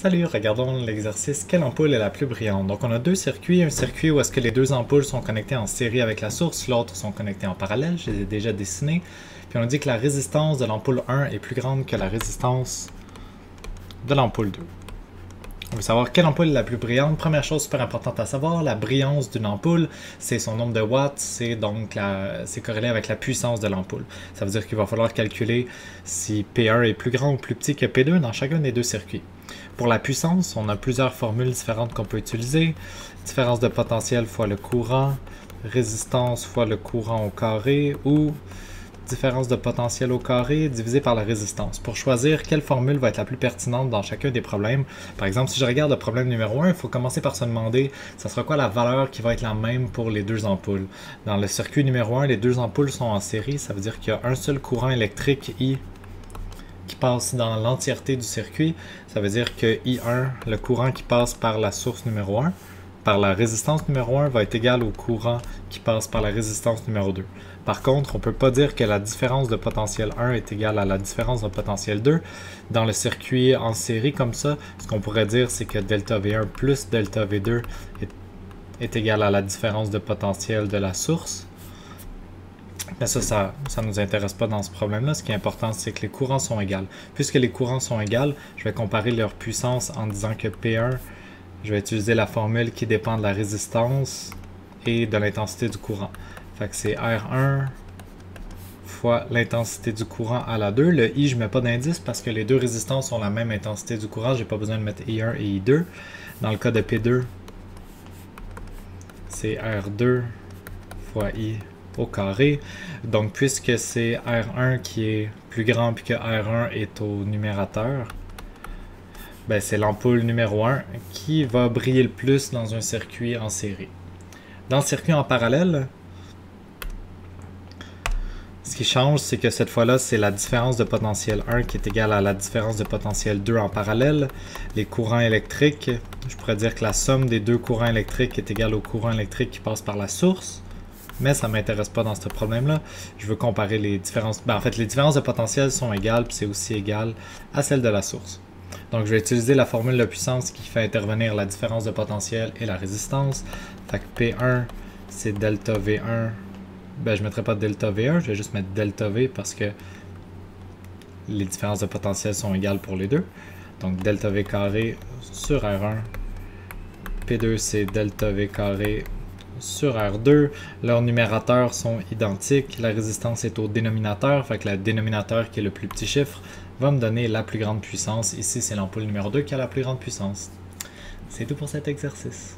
Salut, regardons l'exercice quelle ampoule est la plus brillante. Donc on a deux circuits, un circuit où est-ce que les deux ampoules sont connectées en série avec la source, l'autre sont connectées en parallèle, je les ai déjà dessinés. Puis on dit que la résistance de l'ampoule 1 est plus grande que la résistance de l'ampoule 2. On veut savoir quelle ampoule est la plus brillante. Première chose super importante à savoir, la brillance d'une ampoule, c'est son nombre de watts, c'est donc c'est corrélé avec la puissance de l'ampoule. Ça veut dire qu'il va falloir calculer si P1 est plus grand ou plus petit que P2 dans chacun des deux circuits. Pour la puissance, on a plusieurs formules différentes qu'on peut utiliser. Différence de potentiel fois le courant, résistance fois le courant au carré ou différence de potentiel au carré divisé par la résistance pour choisir quelle formule va être la plus pertinente dans chacun des problèmes? Par exemple, si je regarde le problème numéro 1, il faut commencer par se demander ça sera quoi la valeur qui va être la même pour les deux ampoules? Dans le circuit numéro 1, les deux ampoules sont en série, ça veut dire qu'il y a un seul courant électrique I qui passe dans l'entièreté du circuit, ça veut dire que I1, le courant qui passe par la source numéro 1, par la résistance numéro 1 va être égal au courant qui passe par la résistance numéro 2. Par contre, on ne peut pas dire que la différence de potentiel 1 est égale à la différence de potentiel 2. Dans le circuit en série comme ça, ce qu'on pourrait dire, c'est que delta V1 plus delta V2 est, est égal à la différence de potentiel de la source. Mais ça, ça ne nous intéresse pas dans ce problème-là. Ce qui est important, c'est que les courants sont égaux. Puisque les courants sont égaux, je vais comparer leur puissance en disant que P1, je vais utiliser la formule qui dépend de la résistance et de l'intensité du courant. Fait que c'est R1 fois l'intensité du courant à la 2. Le I, je ne mets pas d'indice parce que les deux résistances ont la même intensité du courant. Je n'ai pas besoin de mettre I1 et I2. Dans le cas de P2, c'est R2 fois I au carré. Donc, puisque c'est R1 qui est plus grand puis que R1 est au numérateur, ben, c'est l'ampoule numéro 1 qui va briller le plus dans un circuit en série. Dans le circuit en parallèle, ce qui change, c'est que cette fois-là, c'est la différence de potentiel 1 qui est égale à la différence de potentiel 2 en parallèle. Les courants électriques, je pourrais dire que la somme des deux courants électriques est égale au courant électrique qui passe par la source mais ça ne m'intéresse pas dans ce problème-là. Je veux comparer les différences. Ben, en fait, les différences de potentiel sont égales, puis c'est aussi égal à celle de la source. Donc, je vais utiliser la formule de puissance qui fait intervenir la différence de potentiel et la résistance. Fait que P1, c'est delta V1. Ben, je ne mettrai pas delta V1, je vais juste mettre delta V parce que les différences de potentiel sont égales pour les deux. Donc, delta V carré sur R1. P2, c'est delta V carré sur R2. Leurs numérateurs sont identiques. La résistance est au dénominateur, fait que le dénominateur qui est le plus petit chiffre va me donner la plus grande puissance. Ici, c'est l'ampoule numéro 2 qui a la plus grande puissance. C'est tout pour cet exercice.